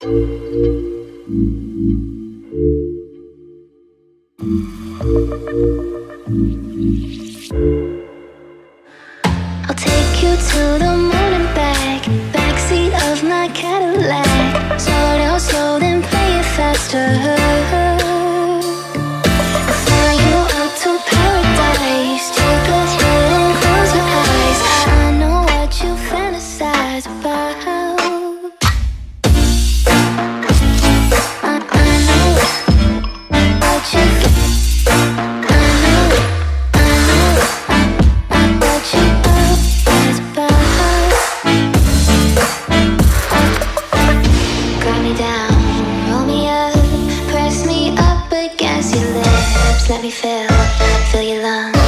I'll take you to the moon and back Backseat of my Cadillac. Slow down slow then play it faster roll me up, press me up against your lips. Let me fill, fill your lungs.